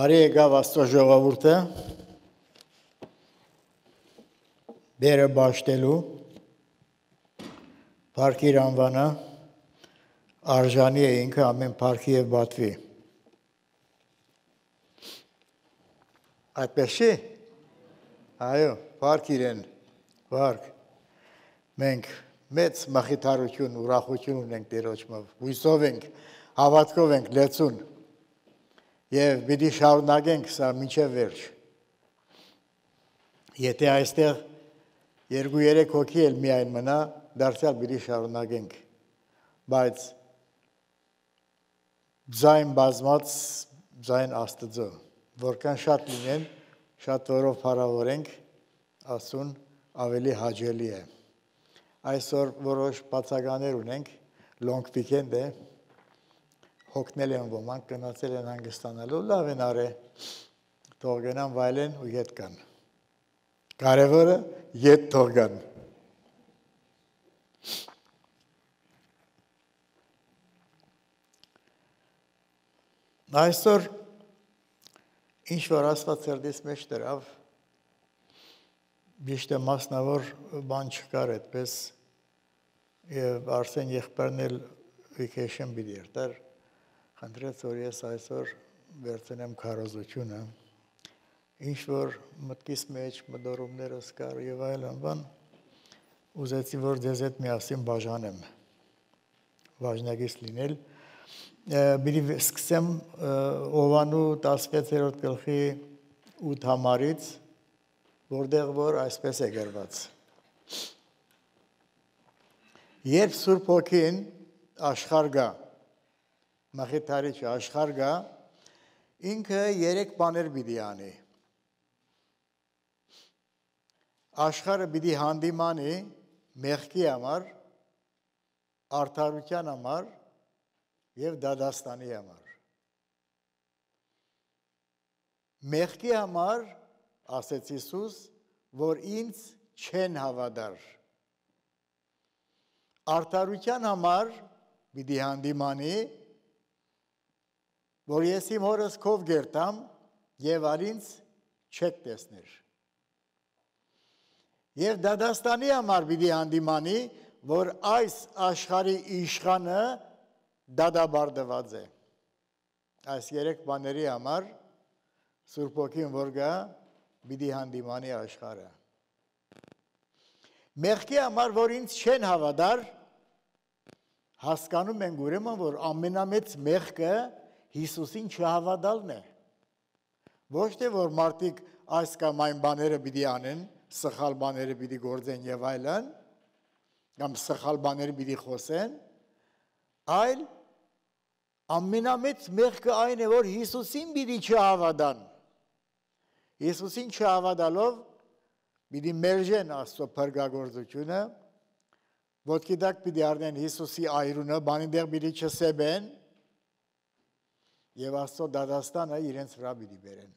Արի եկավ Աստծո ժողովուրդը բերը ճաշտելու Փարքիր անվանը արժանի է ինքը ամեն փարքի եւ բատվի։ Այդպես չի։ Այո, փարքիր են, փարք։ Մենք մեծ մխիթարություն, ուրախություն ունենք Տերոջով։ Հույսով ենք, հավատքով ենք լեցուն։ Եվ պիտի շարունակենք սա մինչև վերջ։ Եթե այստեղ երկու-երեք հոգի էլ միայն մնա, դարձյալ պիտի շարունակենք։ Բայց ձայն բազմած ձայն Աստծո, որքան շատ լինեն, շատ որով փառավորենք, ասուն ավելի հաջելի է։ Այսօր որոշ բացականեր ունենք, long weekend է, հոգնել են ոմանք, գնացել են հանգստանալու, լավ են արե, թող գնան վայելեն ու ետ կան։ Կարևորը ետ թող գան։ Այսօր ինչ որ Աստված ծերդից մեջ դրավ միշտ մասնավոր բան չկար այդպես եւ Արսեն եղբայրն էլ vacation երտար խնդրեց որ ես այսօր վերցնեմ քարոզությունը ինչ որ մտքիս մեջ մտորումներս կար եւ այլն բան ուզեցի որ ձեզ հետ միասին բաժանեմ բաժնագից լինել բիդի սկսեմ Օվանու 16-րդ գլխի 8 համարից, որտեղ որ այսպես է գրված. Երբ Սուրբ Հոգին աշխարհ գա, մխիթարիչը աշխարհ գա, ինքը երեք բաներ պիտի անի։ Աշխարհը պիտի հանդիմանի մեղքի համար, արդարության համար եւ դադաստանի համար։ Մեղքի համար ասեց Հիսուս, որ ինձ չեն հավատար։ Արդարության համար պիտի հանդիմանի, որ ես իմ հորս քով գերտամ եւ ալինց չեք տեսներ։ Եվ դադաստանի համար պիտի հանդիմանի, որ այս աշխարհի իշխանը դադաբարդված է։ Այս երեք բաների համար Սուրբ ոգին որ գա պիտի հանդիմանի աշխարհը։ Մեղքի համար որ ինձ չեն հավատար, հասկանում ենք ուրեմն որ ամենամեծ մեղքը Հիսուսին չհավատալն է։ Ոչ թե որ մարդիկ այս կամ այն բաները պիտի անեն, սխալ բաները պիտի գործեն եւ այլն, կամ սխալ բաները պիտի խոսեն, այլ ամենամեծ մեղքը այն է, որ Հիսուսին պիտի չհավատան։ Հիսուսին չհավատալով պիտի մերժեն Աստծո փրկagorցությունը, ոտքի դակ պիտի առնեն Հիսուսի այրունը, բանի դեղ պիտի չսեբեն եւ Աստծո դադաստանը իրենց վրա պիտի բերեն։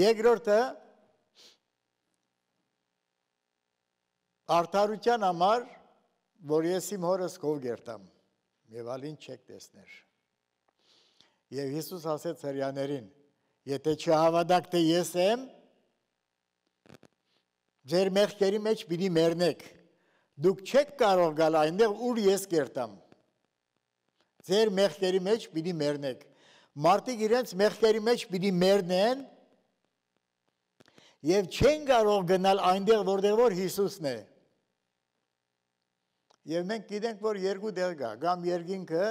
Երկրորդը արդարության համար, որ ես իմ հորս կով գերտամ եւ ալին չեք տեսներ։ Եվ Հիսուս ասեց հрьяաներին. եթե չհավատաք թե ես եմ, ձեր մեղքերի մեջ պիտի մեռնեք։ Դուք չեք կարող գալ այնտեղ, ուր ես կերտամ։ Ձեր մեղքերի մեջ պիտի մեռնեք։ Մարդիկ իրենց մեղքերի մեջ պիտի մեռնեն եւ չեն կարող գնալ այնտեղ, որտեղ որ Հիսուսն է։ Եվ մենք գիտենք, որ երկու դեր կա, կամ երկինքը,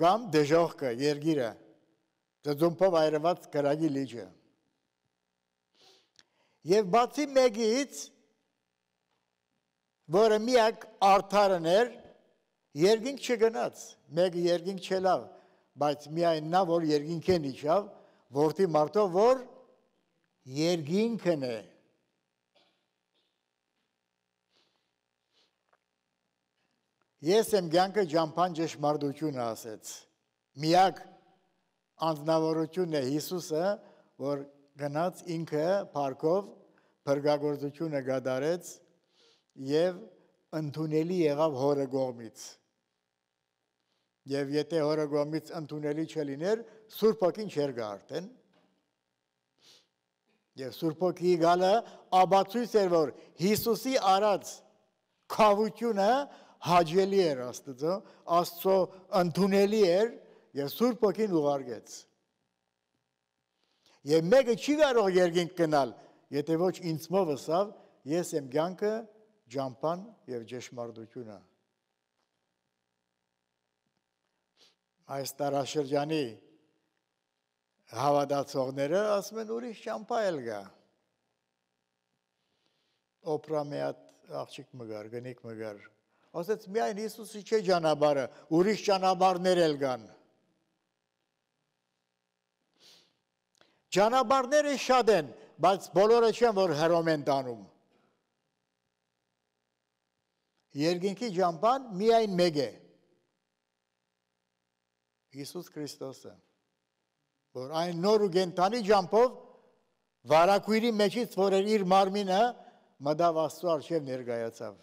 կամ դժողքը, երգիրը, ծծումփով այրված կրագի լիճը։ Եվ բացի մեկից, որը միակ արդարն էր, Երգինք չգնաց, մեկը երգինք չելավ, բայց միայն նա, որ երգինքեն իջավ, որտի մարդով, որ երգինքն է։ Ես եմ գյանքը ճամփան ճշմարտությունը ասեց։ Միակ անձնավորությունն է Հիսուսը, որ գնաց ինքը парքով փրկագործությունը գադարեց եւ ընդունելի եղավ հորը գողմից։ Եվ եթե հորը գոմից ընդունելի չլիներ, Սուրբ Հոգին չեր գա արդեն։ Եվ Սուրբ Հոգի գալը աբացույց էր, որ Հիսուսի արած խավությունը հաջելի էր Աստծո, Աստծո ընդունելի էր եւ Սուրբ Հոգին ուղարկեց։ Եվ մեկը չի կարող երկինք գնալ, եթե ոչ ինձ մով ըսավ, ես եմ ցանկը, ջամփան եւ ջեշմարտությունը։ Այս տարաշրջանի հավատացողները ասում են ուրիշ ճամփա էլ գա։ Օպրա մի հատ աղջիկ մգար, գնիկ մգար։ Ասեց միայն Հիսուսի չէ ճանապարհը, ուրիշ ճանապարհներ էլ կան։ Ճանապարհները շատ են, բայց բոլորը չեն որ հրոմ են տանում։ Երկինքի ճամփան միայն մեկ է։ Հիսուս Քրիստոսը։ Որ այն նոր ու գենտանի ճամփով վարակույրի մեջից որ իր մարմինը մտավ Աստծո արժև ներկայացավ։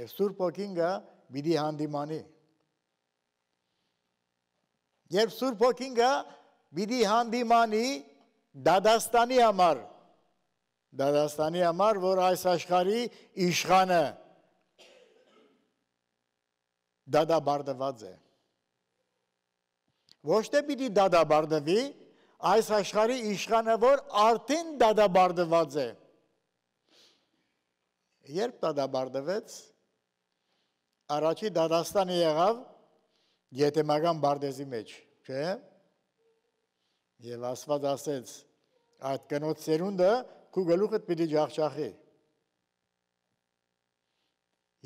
Եվ Սուրբ Օքին գա պիտի հանդիմանի։ Երբ Սուրբ գա, պիտի հանդիմանի Դադաստանի համար։ Դադաստանի համար, որ այս աշխարհի իշխանը դադաբարդված է։ Ոչ թե պիտի դադաբարդվի, այս աշխարհի իշխանը, որ արդեն դադաբարդված է։ Երբ դադաբարդվեց, առաջի Դադաստանը եղավ Գետեմական բարդեզի մեջ, չէ՞։ Եվ Աստված ասեց. այդ կնոց սերունդը քու գլուխդ պիտի ջախջախի։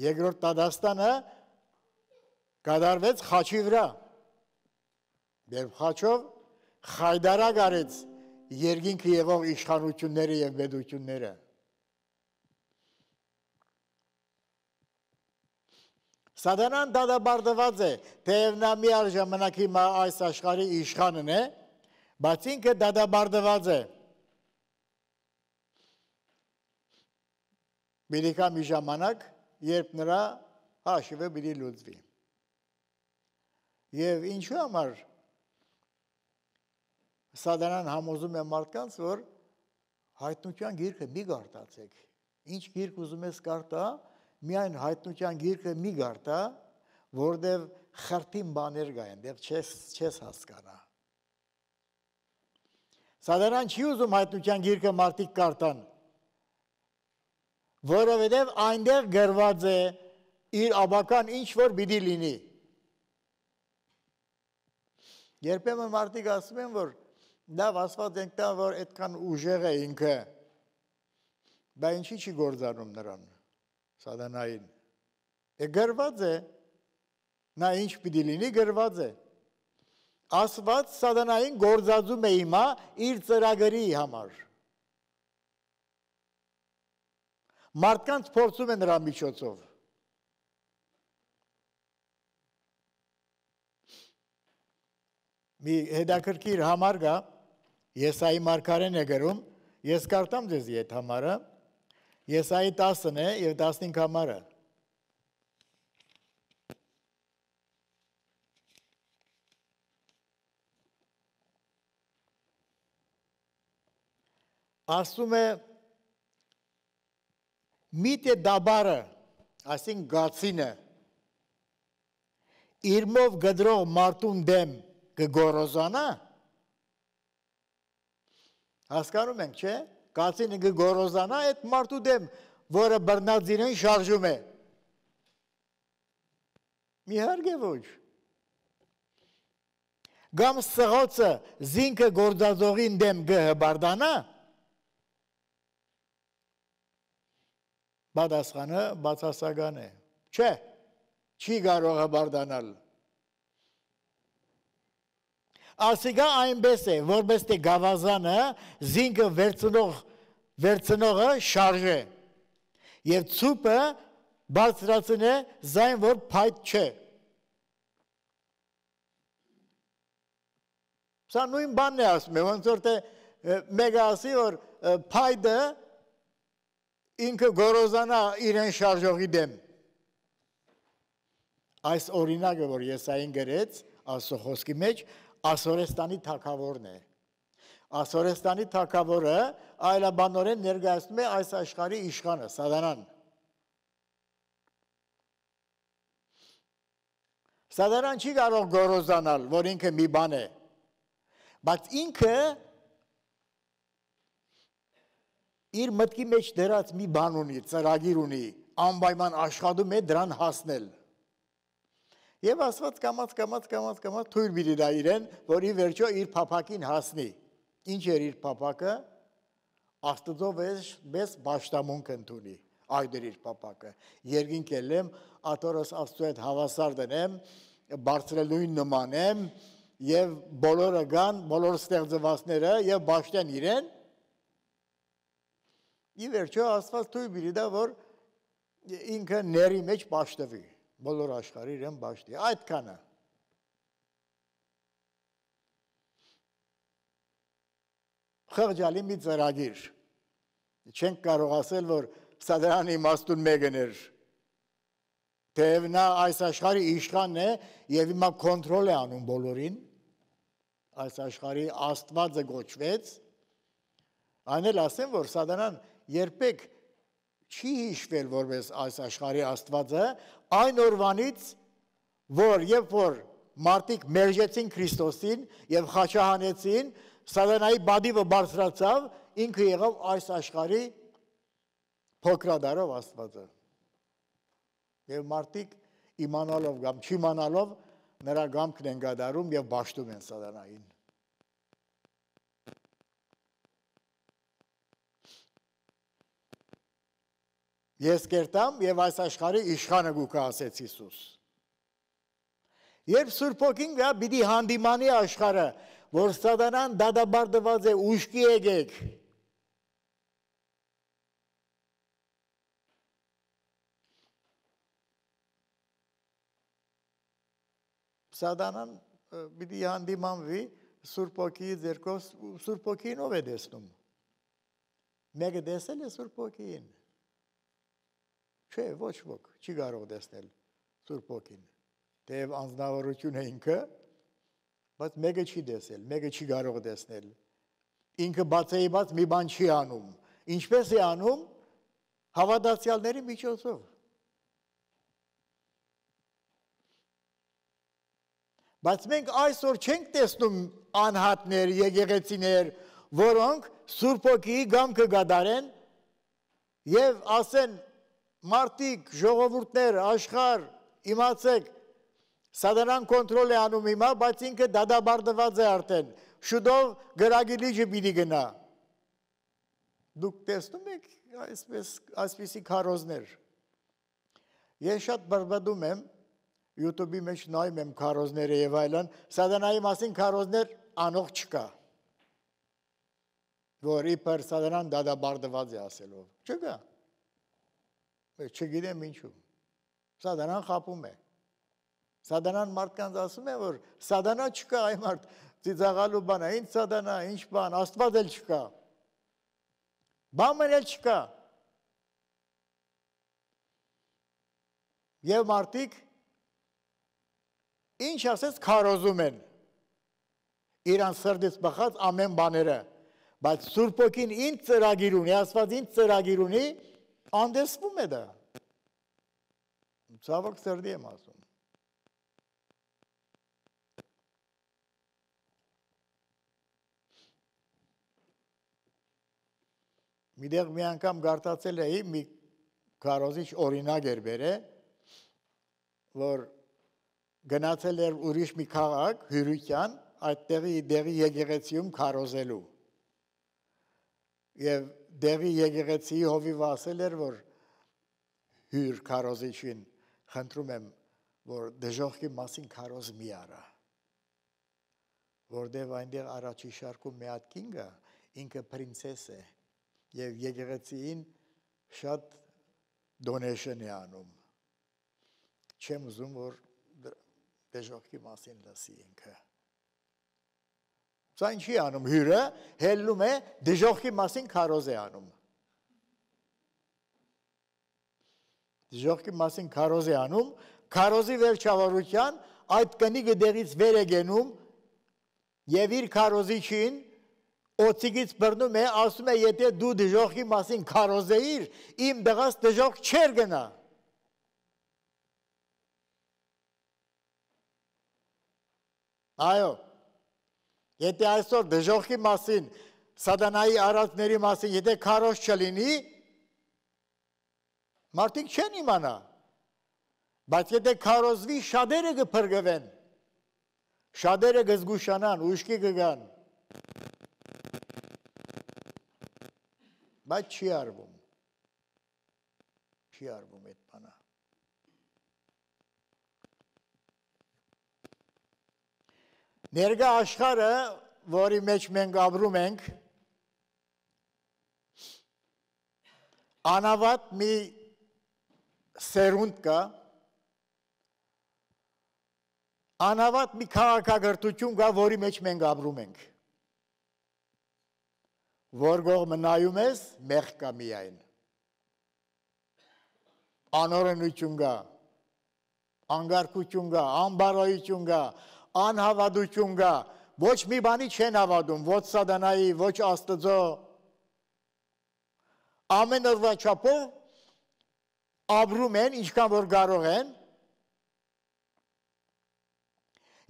Երկրորդ Տադաստանը կդարվեց խաչի վրա։ Երբ խաչով խայդարա գարեց երկինքը եղող իշխանությունները եւ բեդությունները։ Սատանան դադաբարդված է, թեև նա միալ ժամանակի այս աշխարհի իշխանն է, բայց ինքը դադաբարդված է։ Մի կա մի ժամանակ, երբ նրա հաշիվը պիտի լուծվի։ Եվ ինչու համար Սատանան համոզում է մարդկանց, որ հայտնության գիրքը մի գարտացեք։ Ինչ գիրք ուզում ես կարտա, միայն հայտնության գիրքը մի գարտա, որտեվ խրտին բաներ կային, դեռ չես չես հասկանա։ Սադարան չի ուզում հայտնության գիրքը մարդիկ կարտան, որովհետև այնտեղ գրված է իր աբական ինչ որ պիտի լինի։ Երբեմն մարդիկ ասում են, որ լավ ասված ենք դա, որ այդքան ուժեղ է ինքը, դա ինչի չի գործանում նրան սատանային։ Է գրված է, նա ինչ պիտի լինի գրված է։ Աստված սատանային գործածում է հիմա իր ծրագրի համար։ Մարդկանց փորձում է նրա միջոցով։ Մի հետաքրքիր համար կա, Եսայի մարգարեն է գրում, ես կարդամ ձեզ այդ համարը, Եսայի 10-ն է եւ 15 համարը։ Ասում է միտե դաբարը, ասին գացինը, իրմով գդրող մարդուն դեմ կգորոզանա, հասկանում ենք, չէ՞, կացինը կգորոզանա այդ մարդու դեմ, որը բռնած իրեն շարժում է։ Մի հարգե ոչ։ Գամ սղոցը զինքը գործածողին դեմ գհբարդանա, բադասխանը բացասական է։ Չէ, չի կարող հբարդանալ։ Ասիգա այնպես է, որպես թե գավազանը զինքը վերցնող վերցնողը շարժե։ Եվ ցուպը բարձրացնե զայն որ փայտ չէ։ Սա նույն բանն է ասում, ոնց որ թե մեկը ասի որ փայտը ինքը գորոզանա իրեն շարժողի դեմ։ Այս օրինակը, որ Եսային գրեց Աստծո խոսքի մեջ, Ասորեստանի թակավորն է։ Ասորեստանի թակավորը այլաբանորեն ներկայացնում է այս աշխարհի իշխանը, Սատանան։ Սատանան չի կարող գորոզանալ, որ ինքը մի բան է։ Բայց ինքը իր մտքի մեջ դրած մի բան ունի, ծրագիր ունի, անպայման աշխատում է դրան հասնել։ Եվ Աստված կամած կամած կամած կամած թույլ բիդի դա իրեն, որ ի վերջո իր փափակին հասնի։ Ինչ էր իր փափակը։ Աստծո վես ճաշտամունք ընդունի այդ էր իր փափակը։ Երգին կելեմ, աթորս Աստծո հետ հավասար դնեմ, բարձրելույն նմանեմ եւ բոլորը գան, բոլոր ստեղծվածները եւ ճաշտեն իրեն Ի վերջո Աստված թույլ բերի դա որ ինքը ների մեջ ճաշտվի, բոլոր աշխարհի իրեն ճաշտի։ Այդքանը։ Խղճալի մի ծրագիր։ Չենք կարող ասել, որ սադրանի իմաստուն մեկն էր։ Թեև նա այս աշխարհի իշխանն է եւ հիմա կոնտրոլ է անում բոլորին։ Այս աշխարհի Աստվածը գոչվեց։ Անել ասեմ, որ սադանան երբեք չի հիշվել որպես այս աշխարհի Աստվածը այն օրվանից, որ երբ որ մարդիկ մերժեցին Քրիստոսին եւ խաչահանեցին, սատանայի բադիվը բարձրացավ, ինքը եղավ այս աշխարհի փոքրադարով Աստվածը։ Եվ մարդիկ իմանալով կամ չիմանալով նրա գամքն են գադարում եւ ճաշտում են սատանային։ Ես կերտամ եւ այս աշխարհի իշխանը գուկա ասեց Հիսուս։ Երբ Սուրբ ոգին գա պիտի հանդիմանի աշխարհը, որ սատանան դադաբարդված է ուշքի եկեք։ Սատանան պիտի հանդիմանվի Սուրբ ոգիի ձերքով Սուրբ ոգին ով է տեսնում։ Մեկը տեսել է Սուրբ ոգին։ Չէ, ոչ ոք չի կարող տեսնել Սուրբ ոգին։ Թեև անznավորություն է ինքը, բայց մեկը չի տեսել, մեկը չի կարող տեսնել։ Ինքը բացեի բաց մի բան չի անում։ Ինչպես է անում հավատացյալների միջոցով։ Բայց մենք այսօր չենք տեսնում անհատներ, եկեղեցիներ, որոնք Սուրբ ոգիի գամքը գադարեն եւ ասեն մարդիկ, ժողովուրդներ, աշխար, իմացեք, սադանան կոնտրոլ է անում հիմա, բայց ինքը դադաբարդված է արդեն, շուտով գրագիլիջը պիտի գնա։ Դուք տեսնում եք այսպիսի քարոզներ։ Ես շատ բրբդում եմ, YouTube-ի մեջ նայում եմ քարոզները եւ այլն, սադանայի մասին քարոզներ անող չկա որ իբր սադանան դադաբարդված է ասելով։ Չկա չգիտեմ ինչու։ Սադանան խապում է։ Սադանան մարդկանց ասում է, որ սադանա չկա, այ մարդ ծիծաղալու բան է, ինչ սադանա, ինչ բան, աստված էլ չկա։ Բամն էլ չկա։ Եվ մարդիկ ինչ ասես քարոզում են իրան սրտից բխած ամեն բաները բայց Սուրբ ոգին ինչ ծրագիր ունի, Աստված ինչ ծրագիր ունի, անդեսվում է դա։ Ցավոք սրդի եմ ասում։ Միդեղ մի անգամ գարտացել էի մի կարոզիչ օրինակ էր բերե, որ գնացել էր ուրիշ մի քաղաք հյուրության, այդտեղի դեղի եկեղեցիում կարոզելու։ Եվ դեղի եկեղեցի հովիվ ասել էր, որ հյուր քարոզիչին խնդրում եմ, որ դժողքի մասին քարոզ մի արա։ Որտեվ այնտեղ առաջի շարքում մի հատ կինգա, ինքը պրինցես է եւ եկեղեցին շատ դոնեշն է անում։ Չեմ ուզում, որ դժողքի մասին լսի ինքը։ Սա ինչի անում հյուրը, հելնում է դժողքի մասին քարոզ է անում։ Դժողքի մասին քարոզ է անում, քարոզի վերջավորության այդ կնիգը դերից վեր է գնում եւ իր քարոզիչին օծիգից բռնում է, ասում է, եթե դու դժողքի մասին քարոզեիր, իմ դղած դժող չեր գնա։ Այո։ Եթե այսօր դժողքի մասին, սատանայի արածների մասին, եթե քարոզ չլինի, մարդիկ չեն իմանա։ Բայց եթե քարոզվի, շատերը կփրկվեն։ Շատերը կզգուշանան, ուշքի կգան։ Բայց չի արվում։ Չի արվում այդ Ներգա աշխարը, որի մեջ մենք ապրում ենք, անավատ մի սերունդ կա, անավատ մի քաղաքագրթություն կա, որի մեջ մենք ապրում ենք։ Որ գողմը նայում ես, մեղ կա միայն։ Անորենություն կա, անգարկություն կա, անբարոյություն կա, անհավատություն կա, ոչ մի բանի չեն հավատում, ոչ սատանայի, ոչ աստծո։ Ամեն օրվա չափով ապրում են, ինչքան որ կարող են,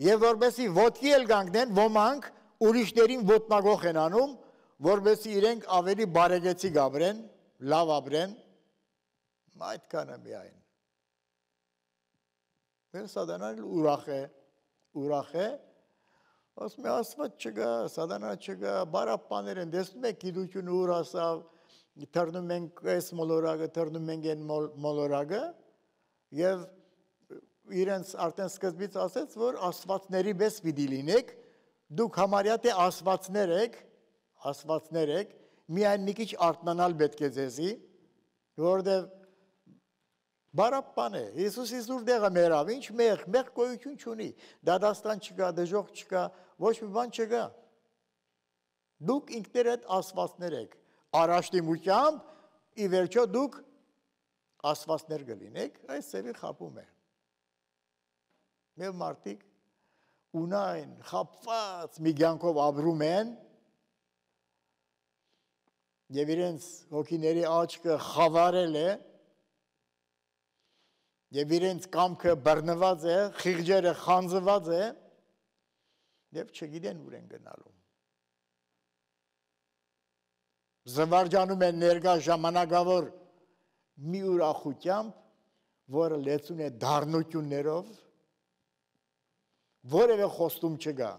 եւ որբեսի ոտքի էլ կանգնեն, ոմանք ուրիշներին ոտնագող են անում, որբեսի իրենք ավելի բարեգեցիկ ապրեն, լավ ապրեն, այդքանը միայն։ Մեր սատանան ուրախ է, ուրախ է, ասում է ասված չգա, սատանա չգա, բարապաներ են, դեսնում եք գիտությունը ուր ասավ, թռնում ենք այս մոլորակը, թռնում ենք այն մոլորակը եւ իրենց արդեն սկզբից ասեց, որ աստվածների պես պիտի լինեք, դուք համարյա թե աստվածներ եք, աստվածներ եք, միայն մի քիչ արտնանալ պետք է ձեզի, որովհետեւ Բարապան է, Հիսուսի զուր դեղը մերավ, ինչ մեղ, մեղ գոյություն չունի, դադաստան չկա, դժող չկա, ոչ մի բան չկա։ Դուք ինքներդ ասվածներ եք, արաշտիմությամբ, ի վերջո դուք ասվածներ գլինեք, այս սևի խապում է։ Մեր մարդիկ ունայն, խապված մի գյանքով ապրում են, և իրենց հոգիների աչկը խավարել է, եւ իրենց կամքը բռնված է, խիղճերը խանձված է եւ չգիտեն ուր են գնալու։ Զվարջանում են ներկա ժամանակավոր մի ուրախությամբ, որը լեցուն է դառնություններով, որևէ խոստում չկա։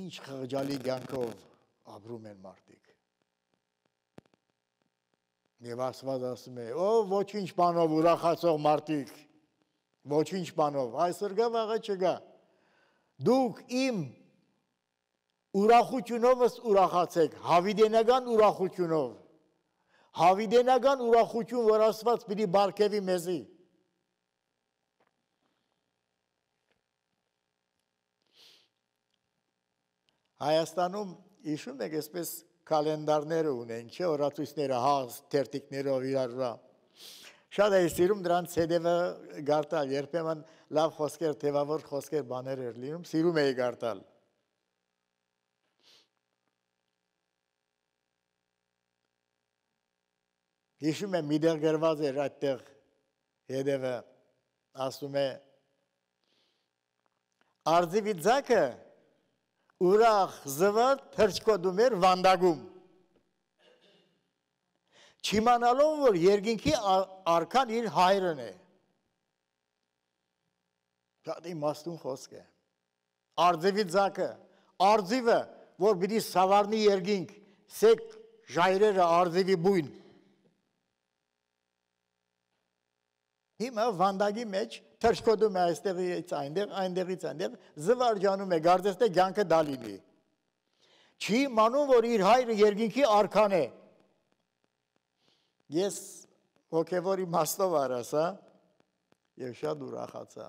Ինչ խղճալի կյանքով ապրում են մարդիկ։ Եվ Աստված ասում է. «Ո ոչինչ բանով ուրախացող մարդիկ, ոչինչ բանով, այսօր գա վաղը չգա։ Դուք իմ ուրախությունովս ուրախացեք, հավիդենական ուրախությունով։ Հավիդենական ուրախություն, որ Աստված պիտի բարգեւի մեզի։ Հայաստանում իշում եք այսպես կալենդարները ունեն, չէ, օրացույցները հազ, թերթիկներով իրար վրա։ Շատ էի սիրում դրանց հետևը գարտալ, երբեմն լավ խոսքեր, թևավոր խոսքեր բաներ էր լինում, սիրում էի գարտալ։ Հիշում եմ մի դեղ գրված էր այդտեղ հետևը ասում է Արձիվի ձակը ուրախ զվարթ թրջկոդում էր վանդագում։ Չիմանալով, որ երկինքի արքան իր հայրն է։ Շատ իմաստուն խոսք է։ Արձիվի ձակը, արձիվը, որ պիտի սավարնի երկինք, սեք ժայրերը արձիվի բույն։ Հիմա վանդագի մեջ թրջկոդում է այստեղից այնտեղ, այնտեղից այնտեղ, զվարջանում է, գարձես թե կյանքը դա լինի։ Չի մանում, որ իր հայրը երկինքի արքան է։ Ես հոգևորի մաստով արասա եւ շատ ուրախացա։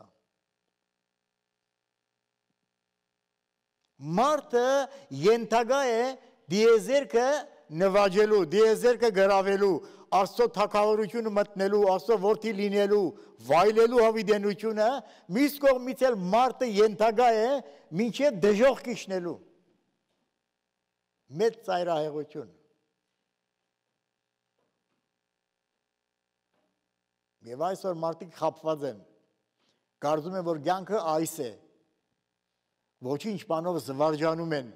Մարդը ենթագա է դիեզերքը նվաճելու, դիեզերքը գրավելու, Աստծո թակավորությունը մտնելու, Աստծո որդի լինելու, վայելելու հավիդենությունը, մյուս կողմից էլ մարդը ենթագա է մինչև դժող քիշնելու։ Մեծ ծայրահեղություն։ Եվ այսօր մարդիկ խապված են։ Կարծում են, որ ցանկը այս է։ Ոչինչ բանով զվարճանում են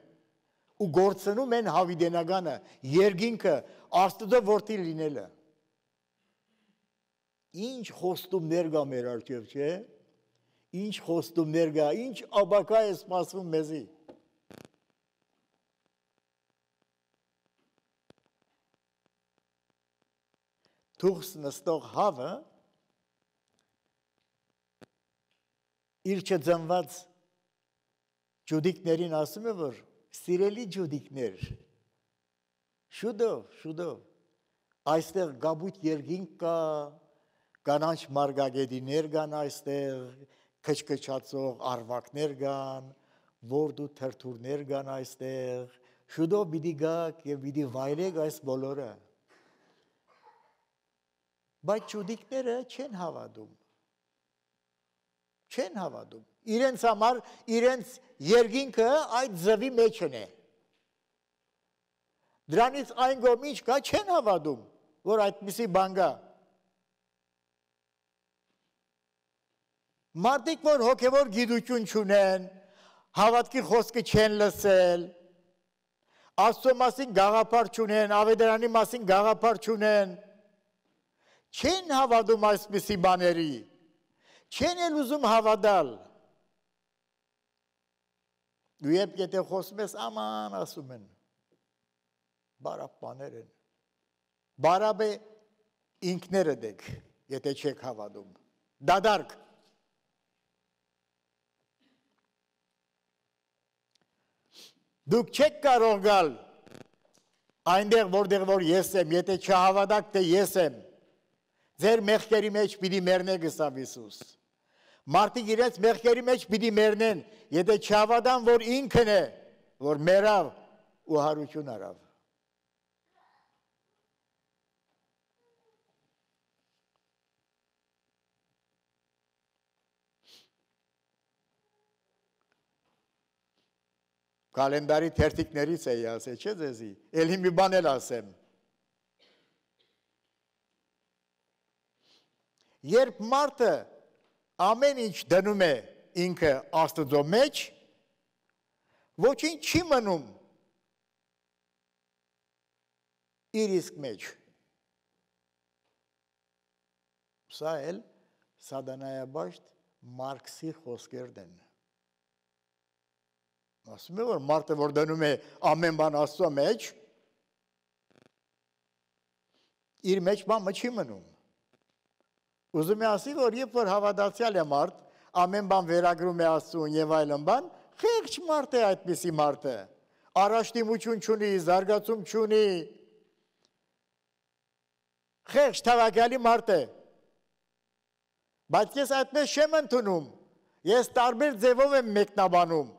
ու գործնում են հավիդենականը, երգինքը, Աստծո որդի լինելը։ Ինչ խոստումներ կա մեր արջև, չէ՞։ Ինչ խոստումներ կա, ինչ աբակա է սպասվում մեզի։ Թուղս նստող հավը իր չծնված ջուդիկներին ասում է, որ Սիրելի ջուդիկներ, շուտով, շուտով այստեղ գաբուտ երգին կա, կանանչ մարգագետիներ կան այստեղ, քչքչացող արվակներ կան, որդու թրթուրներ կան այստեղ, շուտով պիտի գաք եւ պիտի վայրեք այս բոլորը։ Բայց ճուդիկները չեն հավատում։ Չեն հավատում իրենց համար իրենց երգինքը այդ զվի մեջն է։ Դրանից այն գոմ ինչ կա չեն հավատում, որ այդպիսի բան կա։ Մարդիկ, որ հոգևոր գիտություն չունեն, հավատքի խոսքը չեն լսել, Աստծո մասին գաղափար չունեն, ավետարանի մասին գաղափար չունեն, չեն հավատում այսպիսի բաների, չեն էլ ուզում հավատալ։ Ու երբ եթե խոսում ես, աման ասում են, բարապ բաներ են։ Բարապ է ինքները դեք, եթե չեք հավատում։ Դադարք։ Դուք չեք կարող գալ այնտեղ որտեղ որ ես եմ, եթե չհավատաք թե ես եմ։ Ձեր մեղքերի մեջ պիտի մեռնեք ըստ Հիսուս։ Մարդիկ իրենց մեղքերի մեջ պիտի մեռնեն, եթե չհավատան, որ ինքն է, որ մեռավ ու հարություն արավ։ Կալենդարի թերթիկներից էի ասել, չէ՞ ձեզի։ Էլի մի բան էլ ասեմ։ Երբ մարդը ամեն ինչ դնում է ինքը Աստծո մեջ, ոչինչ չի մնում իր իսկ մեջ։ Սա էլ սադանայաբաշտ Մարքսի խոսքերն են։ Ասում է, որ մարդը, որ դնում է ամեն բան Աստծո մեջ, իր մեջ բան չի մնում։ Ուզում եմ ասի, որ երբ որ հավատացյալ է մարդ, ամեն բան վերագրում է Աստծուն եւ այլն բան, խեղճ մարդ է այդպիսի մարդը։ Առաջտիմություն չունի, զարգացում չունի։ Խեղճ թվակալի մարդ է։ Բայց ես այդպես չեմ ընդունում։ Ես տարբեր ձևով եմ մեկնաբանում։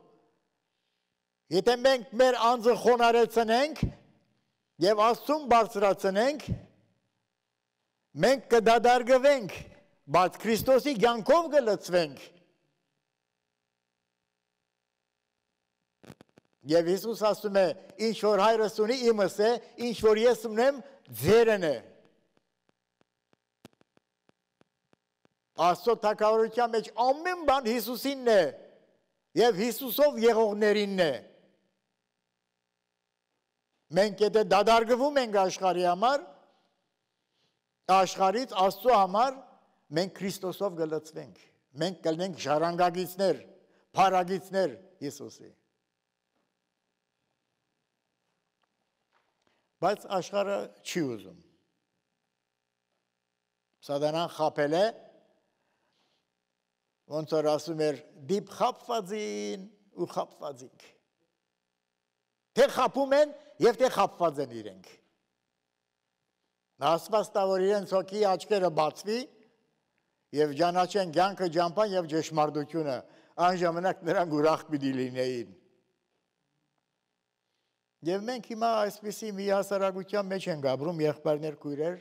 Եթե մենք մեր անձը խոնարեցնենք եւ Աստծուն բարձրացնենք, մենք կդադարգվենք, բայց Քրիստոսի ցանկով կլծվենք։ Եվ Հիսուս ասում է, ինչ որ հայրս ունի իմս է, ինչ որ ես ունեմ ձերն է։ Աստծո թակավորության մեջ ամեն բան Հիսուսինն է եւ Հիսուսով եղողներինն է։ Մենք եթե դադարգվում ենք աշխարհի համար, աշխարից Աստծո համար մենք Քրիստոսով գլծվենք։ Մենք կլինենք ժառանգագիցներ, փարագիցներ Հիսուսի։ Բայց աշխարհը չի ուզում։ Սատանան խապել է ոնց որ ասում էր դիպ խապվածին ու խապվածիկ։ Թե խապում են եւ թե խապված են իրենք։ Նա ասվածտ է, որ իրենց հոգի աչքերը բացվի և ճանաչեն գյանքը ճամպան և ճեշմարդությունը, այն ժամանակ նրանք ուրախ պիտի լինեին։ Եվ մենք հիմա այսպիսի մի հասարակության մեջ ենք ապրում եղբայրներ քույրեր,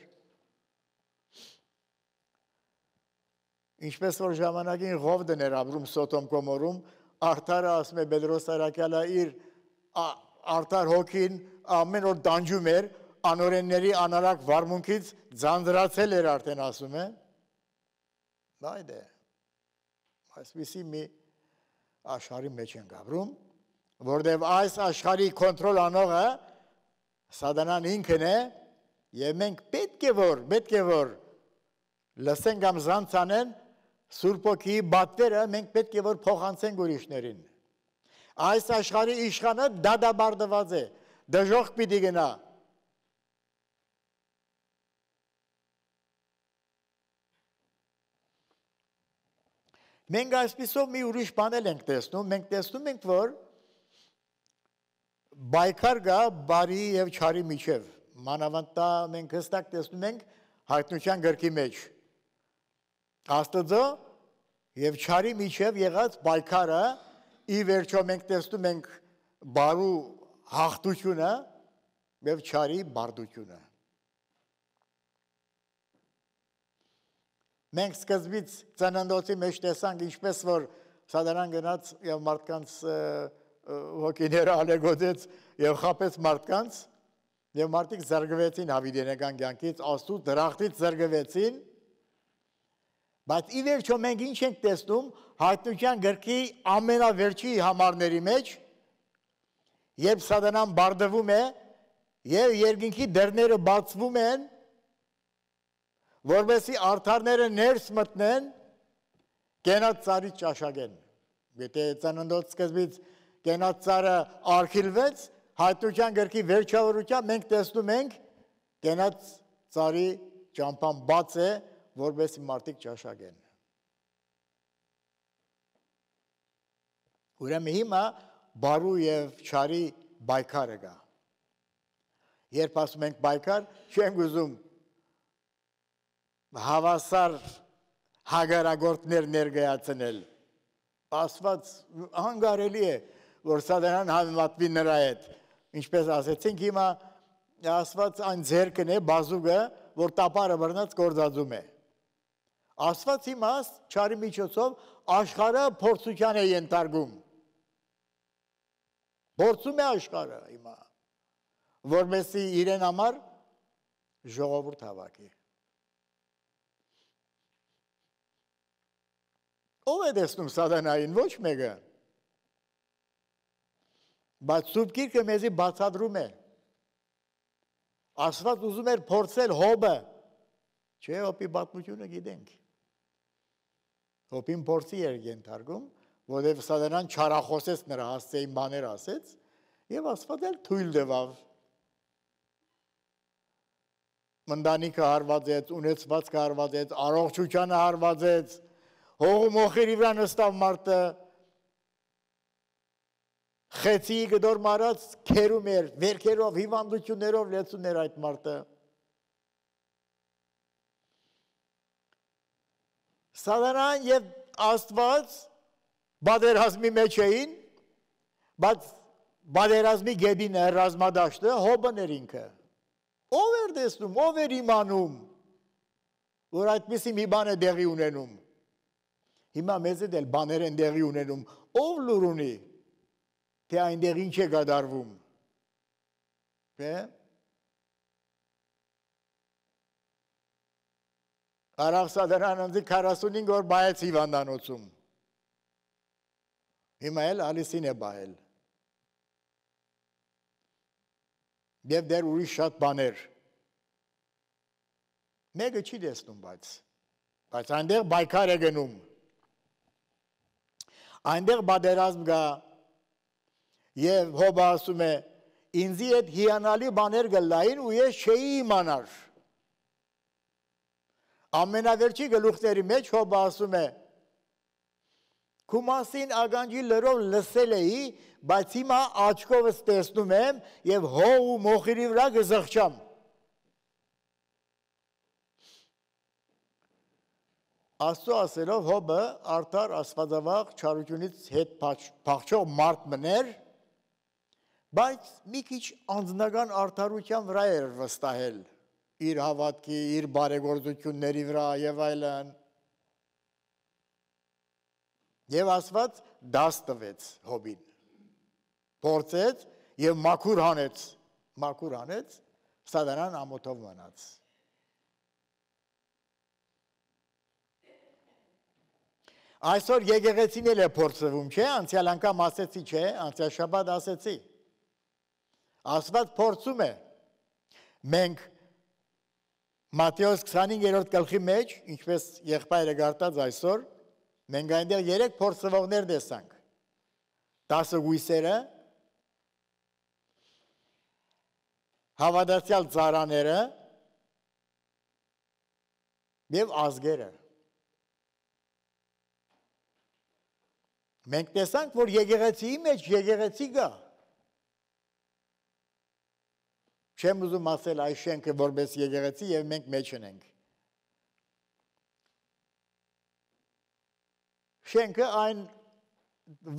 ինչպես որ ժամանակին Ղովդն էր ապրում Սոտոմ Կոմորում, Արթարը ասում է Բեդրոս Սարակյալը իր արդար հոգին ամեն օր դանջում էր, անորենների անարակ վարմունքից ձանձրացել էր արդեն ասում է։ Բայդե։ Այսպեսի մի աշխարհի մեջ են գաբրում, որտեղ այս աշխարհի կոնտրոլ անողը սատանան ինքն է, եւ մենք պետք է որ, պետք է որ լսենք կամ զանցանեն Սուրբ ոգի բատվերը մենք պետք է որ փոխանցենք ուրիշներին։ Այս աշխարհի իշխանը դադաբարդված է, դժոխք պիտի գնա։ Մենք այսպեսով մի ուրիշ բանել ենք տեսնում, մենք տեսնում ենք, որ բայկար գա բարի եւ չարի միջև։ Մանավանդ մենք հստակ տեսնում ենք հայտնության գրքի մեջ։ Աստծո եւ չարի միջև եղած բայկարը ի վերջո մենք տեսնում ենք բարու հաղթությունը եւ չարի բարդությունը։ Մենք սկզբից ծանանդոցի մեջ տեսանք ինչպես որ սադարան գնաց եւ մարդկանց հոգիները ալեգոդեց եւ խապեց մարդկանց եւ մարդիկ զարգվեցին հավիդենական կյանքից, աստու դրախտից զարգվեցին Բայց ի վերջո մենք ինչ ենք տեսնում հայտնության գրքի ամենավերջի համարների մեջ, երբ սատանան բարդվում է եւ երկինքի դռները բացվում են, որովհետեւ արթարները ներս մտնեն կենաց цаրի ճաշակեն։ Եթե ցաննդոց սկզբից կենաց цаրը արխիվվեց, հայտության գրքի վերջավորությամբ մենք տեսնում ենք կենաց цаրի ճամփան բաց է, որովհետեւ մարդիկ ճաշակեն։ Ուրեմն հիմա բարու եւ չարի բայկարը գա։ Երբ ասում ենք բայկար, չենք ուզում հավասար հագարագործներ ներկայացնել։ Ասված հանգարելի է, որ սադանան հավատվի նրա հետ։ Ինչպես ասեցինք, հիմա ասված այն ձերքն է, բազուկը, որ տապարը բռնած գործածում է։ Աստված իմաց չարի միջոցով աշխարհը փորձության է ենթարկում։ Փորձում է աշխարհը հիմա, որմեսի իրեն համար ժողովուրդ հավաքի։ Ո՞վ է տեսնում սատանային ոչ մեկը։ Բայց Սուրբ Գիրքը մեզի բացատրում է։ Աստված ուզում էր փորձել հոբը։ Չէ, հոբի պատմությունը գիտենք։ Հոբին փորձի էր ենթարկում, որովհետև սատանան չարախոսեց նրա հասցեին բաներ ասեց, եւ Աստված էլ թույլ տվավ։ Մնդանիքը հարվածեց, ունեցվածքը հարվածեց, առողջությունը հարվածեց, հողմոխերի վրա նստավ մարդը, խեցի գդոր մարած կերում էր, վերքերով, հիվանդություններով լեցուն էր այդ մարդը։ Սատանան և աստված բադերազմի մեջ էին, բայց բադերազմի գեբին է ռազմադաշտը, հոբն էր ինքը։ Ով էր դեսնում, ով էր իմանում, որ այդպիսի մի բան է դեղի ունենում։ Հիմա մեզ էլ բաներ են դեղի ունենում։ Ով լուր ունի, թե այնտեղ ինչ է գդարվում։ Թե Արաքսադարան ընձի 45 օր բայեց հիվանդանոցում։ Հիմա էլ ալիսին է բայել։ Եվ դեր ուրիշ շատ բաներ։ Մեկը չի տեսնում բայց։ Բայց այնտեղ բայկար է գնում այնտեղ բادرազմ գա եւ հոբա ասում է ինձի այդ հիանալի բաներ գլային ու ես չէի իմանար ամենավերջի գլուխների մեջ հոբա ասում է քու մասին ագանջի լրով լսել էի բայց հիմա աչքովս տեսնում եմ եւ հող ու մոխիրի վրա գզղճամ Աստծո ասելով հոբը արդար աստվածավախ չարությունից հետ փախչող մարդ մներ, բայց մի քիչ անձնական արդարության վրա էր վստահել իր հավատքի, իր բարեգործությունների վրա եւ այլն։ Եվ Աստված դաս տվեց հոբին։ Փորձեց եւ մաքուր հանեց, մաքուր հանեց, սատանան ամոթով մնաց։ Այսօր եկեղեցին էլ է փորձվում, չէ՞, անցյալ անգամ ասեցի, չէ՞, անցյալ շաբաթ ասեցի։ Աստված փորձում է։ Մենք Մատթեոս 25-րդ գլխի մեջ, ինչպես եղբայրը գարտած այսօր, մենք այնտեղ երեք փորձվողներ տեսանք։ 10 գույսերը, հավատացյալ ծարաները եւ ազգերը։ Մենք տեսանք, որ եկեղեցիի մեջ եկեղեցի կա։ Չեմ ուզում ասել այս շենքը որպես եկեղեցի եւ մենք մեջ ենք։ Շենքը այն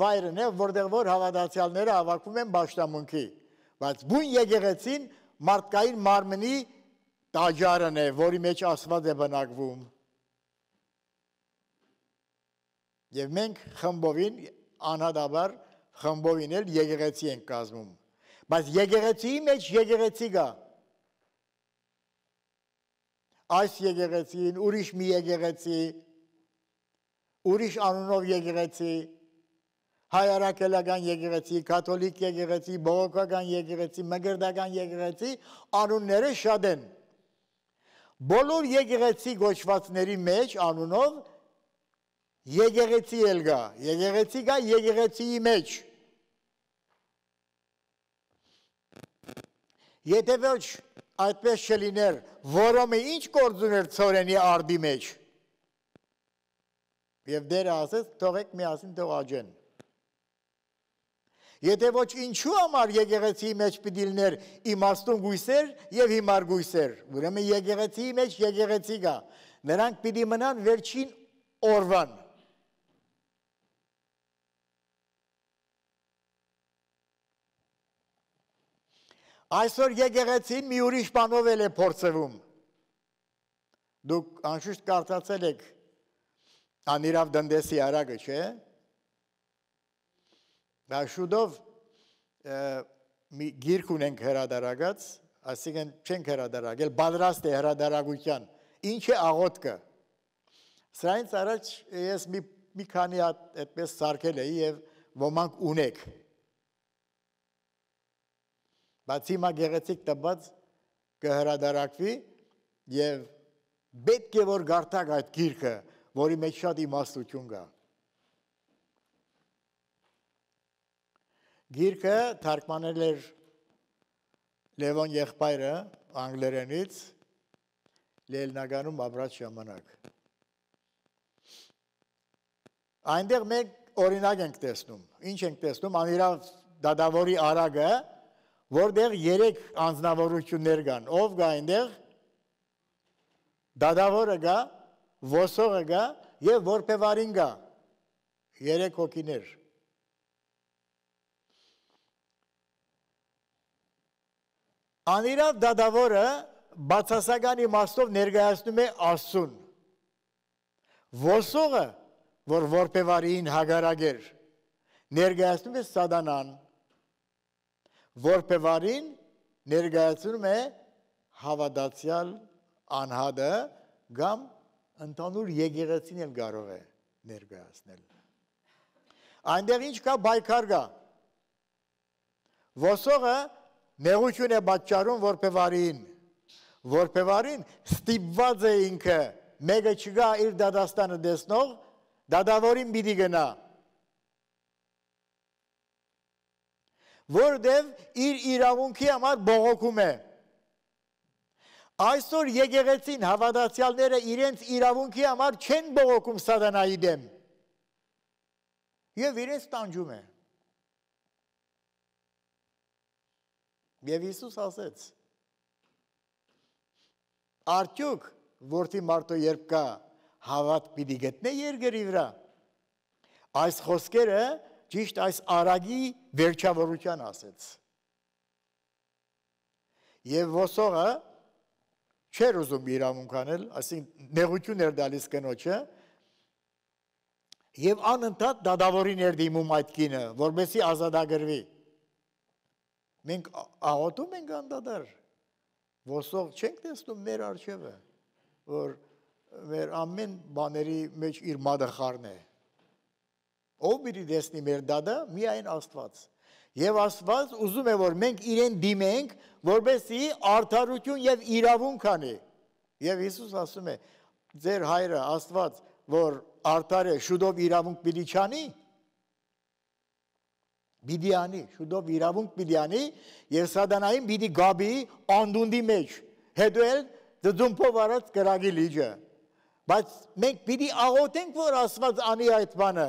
վայրն է, որտեղ որ հավատացյալները հավաքվում են ճշտամունքի, բայց բուն եկեղեցին մարդկային մարմնի տաճարն է, որի մեջ Աստված է բնակվում։ Եվ մենք խմբովին անհադաբար խմբովին էլ եկեղեցի ենք կազմում Բայց եկեղեցիի մեջ եկեղեցի կա։ Այս եկեղեցին, ուրիշ մի եկեղեցի, ուրիշ անունով եկեղեցի, հայարակելական եկեղեցի, կաթոլիկ եկեղեցի, բողոքական եկեղեցի, մգրդական եկեղեցի, անունները շատ են։ Բոլոր եկեղեցի գոչվածների մեջ անունով եկեղեցի էլ կա, եկեղեցի կա եկեղեցիի մեջ։ Եթե ոչ այդպես չլիներ, որոմը ինչ գործ ուներ ծորենի արդի մեջ։ Եվ դերը ասեց, թողեք միասին թող աջեն։ Եթե ոչ ինչու համար եկեղեցիի մեջ պիտի լիներ իմաստուն գույսեր եւ հիմար գույսեր։ Ուրեմն եկեղեցիի մեջ եկեղեցի կա։ Նրանք պիտի մնան վերջին օրվան։ Այսօր եկեղեցին մի ուրիշ բանով էլ է փորձվում։ Դուք անշուշտ կարծացել եք անիրավ դնդեսի արագը, չէ՞։ Դա շուտով մի գիրք ունենք հրադարագած, այսինքն չենք հրադարագել, պատրաստ է հրադարագության։ Ինչ է աղոտքը։ Սրանից առաջ ես մի մի քանի հատ այդպես սարքել էի եւ ոմանք ունեք բայց հիմա գեղեցիկ տված կհրադարակվի եւ պետք է որ գարտակ այդ գիրքը, որի մեջ շատ իմաստություն կա։ Գիրքը թարգմանել էր Լևոն եղբայրը անգլերենից լելնագանում ապրած ժամանակ։ Այնտեղ մենք օրինակ ենք տեսնում։ Ինչ ենք տեսնում, անիրավ դադավորի արագը որտեղ երեք անձնավորություններ կան։ Ով կա այնտեղ։ Դադավորը կա, ոսողը կա եւ որպեվարին կա։ Երեք հոգիներ։ Անիրավ դադավորը բացասական իմաստով ներկայացնում է Աստծուն։ Ոսողը, որ որպեվարին հագարագեր, ներկայացնում է Սատանան որպեվարին ներկայացնում է հավատացյալ անհատը կամ ընդհանուր եկեղեցին էլ կարող է ներկայացնել։ Այնտեղ ինչ կա բայկար կա։ Ոսողը նեղություն է պատճառում որպեվարին։ Որպեվարին ստիպված է ինքը մեկը չգա իր դադաստանը դեսնող, դադավորին պիտի գնա։ որտեվ իր իրավունքի համար բողոքում է։ Այսօր եկեղեցին հավատացյալները իրենց իրավունքի համար չեն բողոքում սատանայի դեմ։ Եվ իրենց տանջում է։ Եվ Հիսուս ասեց. Արդյոք որդի մարդու երբ կա հավատ պիտի գտնե երկրի վրա։ Այս խոսքերը ճիշտ այս արագի վերջավորության ասեց։ Եվ ոսողը չեր ուզում իրավունք անել, այսինքն նեղություն էր դալիս կնոջը, Եվ անընդհատ դադավորին էր դիմում այդ կինը, որբեսի ազատագրվի։ Մենք աղոթում ենք անդադար։ Ոսող չենք տեսնում մեր արջևը, որ մեր ամեն բաների մեջ իր մադախարն է։ Ով պիտի տեսնի մեր դադը, միայն Աստված։ Եվ Աստված ուզում է, որ մենք իրեն դիմենք, որբեսի արդարություն եւ իրավունք անի։ Եվ Հիսուս ասում է. ձեր հայրը Աստված, որ արդար է, շուտով իրավունք պիտի չանի, պիտի անի, շուտով իրավունք պիտի անի եւ սատանային պիտի գաբի անդունդի մեջ։ Հետո էլ դդումփով արած կրագի լիճը։ Բայց մենք պիտի աղոթենք, որ Աստված անի այդ բանը։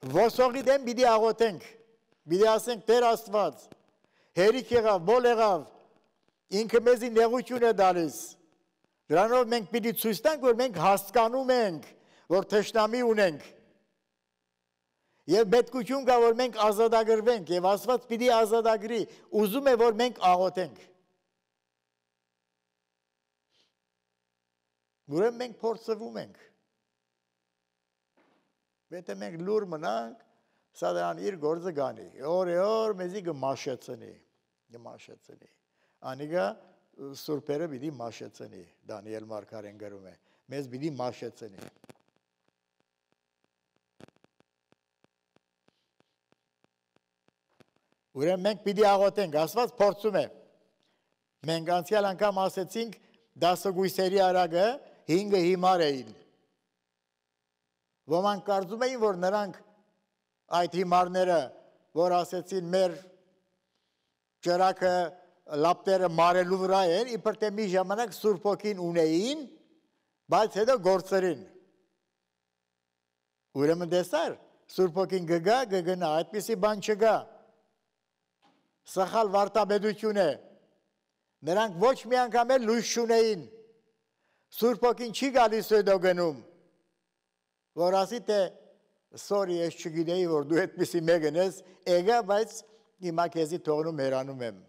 Ոսողի դեմ պիտի աղոթենք։ Պիտի ասենք Տեր Աստված, հերիք եղավ, բոլ եղավ, ինքը մեզի նեղություն է դալիս։ Դրանով մենք պիտի ցույց տանք, որ մենք հասկանում ենք, որ թշնամի ունենք։ Եվ պետքություն կա, որ մենք ազատագրվենք, եւ Աստված պիտի ազատագրի։ Ուզում է, որ մենք աղոթենք։ Ուրեմն մենք փորձվում ենք։ Եթե մենք լուր մնանք, սադան իր գործը գանի։ Օրը օր մեզի կմաշեցնի, կմաշեցնի անիգա սուրբերը պիտի մաշեցնի Դանիել Մարկարեն գրում է մեզ պիտի մաշեցնի Ուրեմն մենք պիտի աղոթենք, Աստված փորձում է։ Մենք անցյալ անգամ ասեցինք 10 գույսերի արագը 5-ը հիմար էին։ Ոմանք կարծում էին, որ նրանք այդ հիմարները, որ ասեցին մեր ջրակը լապտերը մարելու վրա են, իբր թե մի ժամանակ Սուրբ ոգին ունեին, բայց հետո գործերին։ Ուրեմն դեսար, Սուրբ ոգին գգա, գգնա, այդպիսի բան չգա։ Սխալ վարտաբեդություն է։ Նրանք ոչ մի անգամ էլ լույս չունեին։ Սուրբ ոգին չի գալիս հետո գնում։ Որ ասի թե sorry, ես չգիտեի, որ դու այդպիսի մեկն ես, եկա, բայց հիմա քեզի թողնում հեռանում եմ։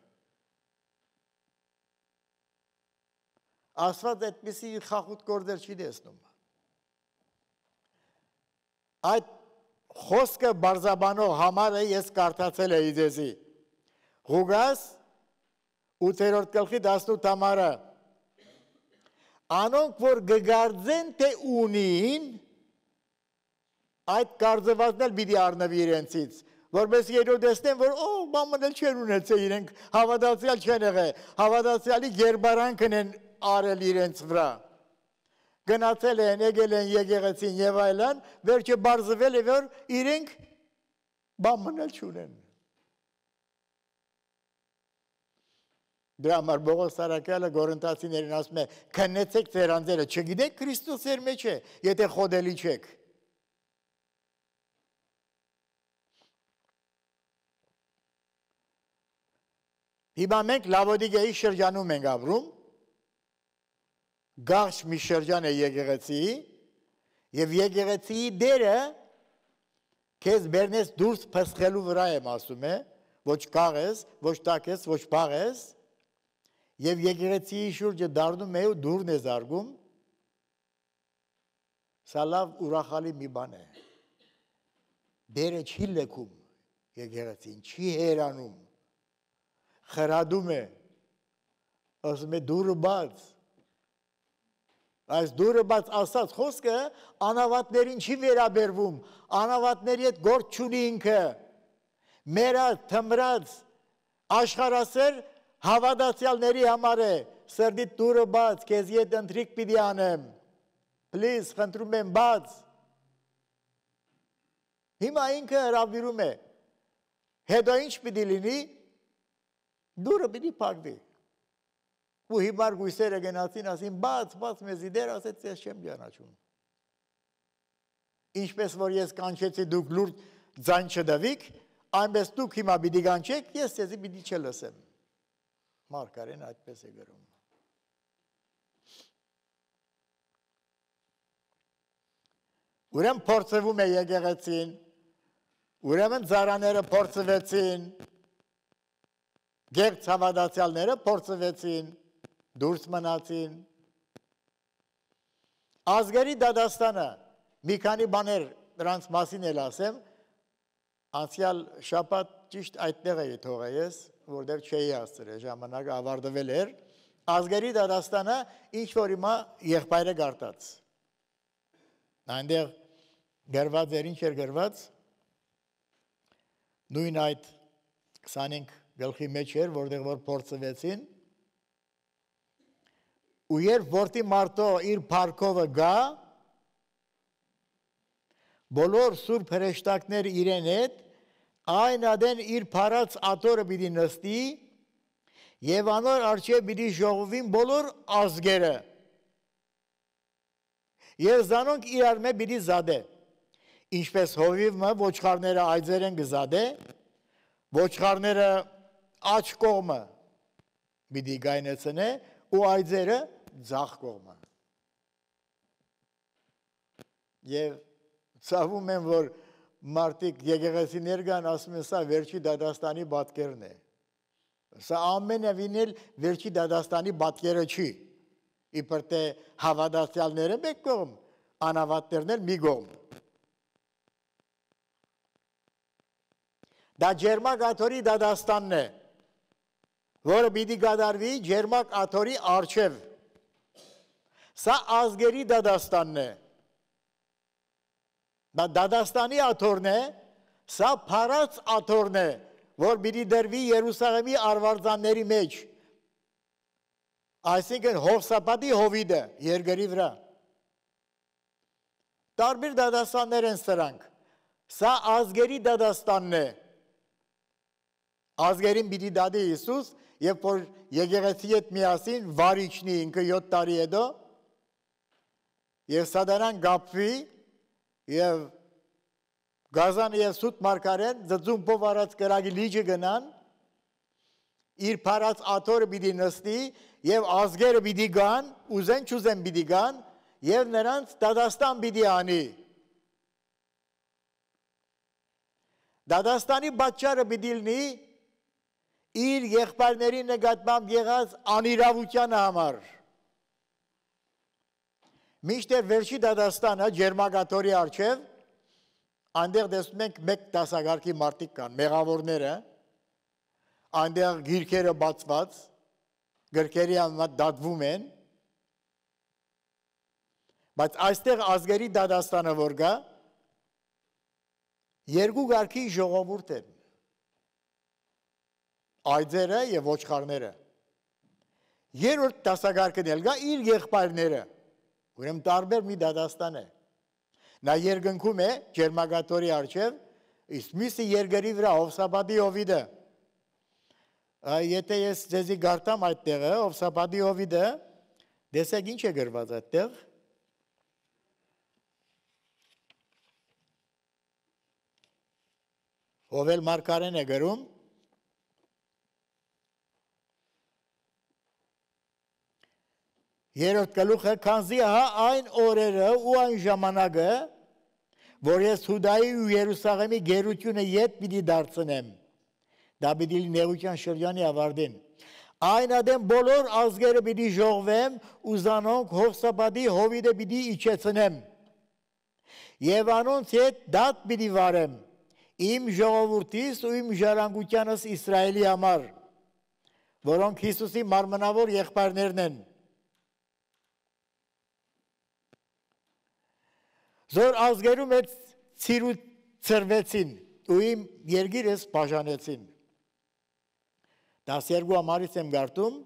Աստված այդպիսի խախուտ գործեր չի տեսնում։ Այդ խոսքը բարձաբանող համարը ես կարդացել էի ձեզի։ Ղուգաս 8-րդ գլխի 18 համարը. Անոնք որ գգարձեն թե ունին այդ կարծվածն էլ պիտի առնվի իրենցից որպես երբ տեսնեն որ օ բամն էլ չեն ունեցել իրենք հավատացյալ չեն եղել հավատացյալի երբարանքն են արել իրենց վրա։ Գնացել են, եկել են եկեղեցին եւ այլն, վերջը բարձվել է որ իրենք բան մնել չունեն։ Դրա համար Բողոս Սարակյալը Գորընտացիներին ասում է. «Քննեցեք ձեր անձերը, չգիտեք Քրիստոս ձեր մեջ է, եթե խոդելի չեք»։ Հիմա մենք Լավոդիգեի շրջանում ենք ապրում, գարշ մի շրջան է եկեղեցի եւ եկեղեցիի դերը քեզ բերնես դուրս փսխելու վրա եմ ասում է ոչ կաղես ոչ տակես ոչ բաղես եւ եկեղեցիի շուրջը դառնում է ու դուրն է զարգում սա լավ ուրախալի մի բան է դերը չի լքում եկեղեցին չի հերանում խրադում է ասում է դուրը բաց Այս դուրը բաց ասած խոսքը անավատներին չի վերաբերվում, անավատների հետ գործ չունի ինքը։ Մերը թմրած աշխարհասեր հավատացյալների համար է, սրդի դուրը բաց, քեզ հետ ընտրիկ պիտի անեմ։ Please, խնդրում եմ բաց։ Հիմա ինքը հրավիրում է։ Հետո ինչ պիտի լինի։ Դուրը պիտի փակվի ու հիմար գույսերը գնացին, ասին, բաց, բաց մեզի դեր, ասեց, ես չեմ ճանաչում։ Ինչպես որ ես կանչեցի դուք լուր ձայն չդվիք, այնպես դուք հիմա պիտի կանչեք, ես ձեզի պիտի չլսեմ։ Մարկարեն այդպես է գրում։ Ուրեմն փորձվում է եկեղեցին, ուրեմն ծարաները փորձվեցին, գեղց հավատացյալները փորձվեցին, դուրս մնացին, Ազգերի դադաստանը մի քանի բաներ դրանց մասին էլ ասեմ, անցյալ շաբաթ ճիշտ այդտեղ էի թողել ես, որտեղ չէի ասել, ժամանակը ավարտվել էր, ազգերի դադաստանը ինչ որ հիմա եղբայրը գարտած։ Այնտեղ գրված էր ինչ էր գրված նույն այդ 25 գլխի մեջ էր, որտեղ որ փորձվեցին։ Ու երբ որտի մարտո իր парքովը գա, բոլոր սուրբ հրեշտակները իրեն հետ այն ադեն իր փարած աթորը պիտի նստի եւ անոր արչե պիտի ժողովին բոլոր ազգերը եւ զանոնք իրար մե պիտի զադե ինչպես հովիվը ոչխարները այձեր են գզադե ոչխարները աչ կողմը պիտի գայնեցնե ու այծերը ձախ կողմը։ Եվ ցավում եմ, որ մարդիկ եկեղեցիներ կան, ասում են, սա վերջի դադաստանի բատկերն է։ Սա ամենևին էլ վերջի դադաստանի բատկերը չի։ Իբր թե հավատացյալները մեկ կողմ, անավատներն էլ մի կողմ։ Դա ջերմակ աթորի դադաստանն է, որը պիտի գադարվի ջերմակ աթորի արջև Սա ազգերի դադաստանն է։ Դա դադաստանի աթորն է, սա փարած աթորն է, որ պիտի դրվի Երուսաղեմի արվարձանների մեջ։ Այսինքն Հովսապատի Հովիդը երկրի վրա։ Տարբեր դադաստաններ են սրանք։ Սա ազգերի դադաստանն է։ Ազգերին պիտի դադի Հիսուս, երբ որ եկեղեցի հետ միասին վարիչնի ինքը 7 տարի հետո եւ սադանան գապվի եւ գազան եւ սուտ մարկարեն ձծում փովարած կրագի լիճը գնան իր փարած աթորը պիտի նստի եւ ազգերը պիտի գան ուզեն չուզեն պիտի գան եւ նրանց դադաստան պիտի անի դադաստանի բաճարը պիտի լինի իր եղբայրների նկատմամբ եղած անիրավության համար Միշտեր վերջի դադաստանը ջերմագատորի արջև այնտեղ տեսնում ենք մեկ դասագարքի մարդիկ կան, մեղավորները, այնտեղ գիրքերը բացված, գրքերի անմատ դատվում են, բայց այստեղ ազգերի դադաստանը որ գա, երկու գարքի ժողովուրդ են, այձերը և ոչխարները, երորդ դասագարքն էլ գա իր եղբայրները, Ուրեմն տարբեր մի դատաստան է։ Նա երկնքում է ջերմագատորի արջև, իսկ մյուսը երկրի վրա Հովսաբադի Օվիդը։ Եթե ես ձեզի գարտամ այդ տեղը, Հովսաբադի Օվիդը, դեսեք ինչ է գրված այդտեղ։ Հովել Մարկարեն է գրում, Երրորդ գլուխը քանզի հա այն օրերը ու այն ժամանակը, որ ես Հուդայի ու Երուսաղեմի գերությունը յետ պիտի դարձնեմ։ Դա պիտի նեղության շրջանի ավարտին։ Այն ադեմ բոլոր ազգերը պիտի ժողվեմ ու զանոնք հովսապատի հովիդը պիտի իջեցնեմ։ Եվ անոնց հետ դատ պիտի վարեմ իմ ժողովրդիս ու իմ ժառանգությանս Իսրայելի համար, որոնք Հիսուսի մարմնավոր եղբայրներն են Զոր ազգերում այդ ցիրու ծրվեցին ու իմ երգիրս բաժանեցին։ 12 ամառից եմ գարտում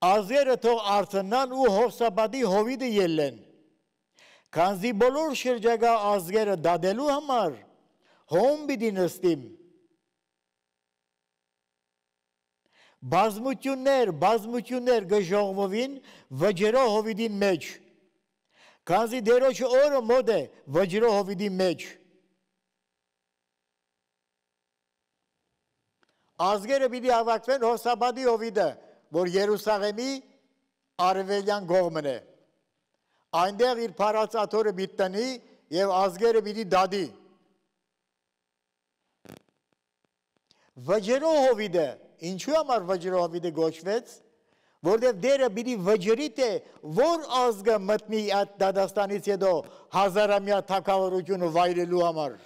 Ազերը թող արցնան ու հովսապատի հովիդը ելեն։ Քանզի բոլոր շրջագա ազգերը դադելու համար հոմ պիտի նստիմ։ Բազմություններ, բազմություններ գժողվովին վջրո հովիդին մեջ Քանզի դերոջը օրը մոտ է վջրո հովիդի մեջ։ Ազգերը պիտի ավակվեն Հոսաբադի հովիդը, որ Երուսաղեմի արևելյան գողմն է։ Այնտեղ իր փարածաթորը պիտի տնի եւ ազգերը պիտի դադի։ Վջրո հովիդը, ինչու համար վջրո հովիդը գոչվեց, որտեվ դերը պիտի վճռի թե որ ազգը մտնի այդ դադաստանից հետո հազարամյա թակավորությունը վայրելու համար։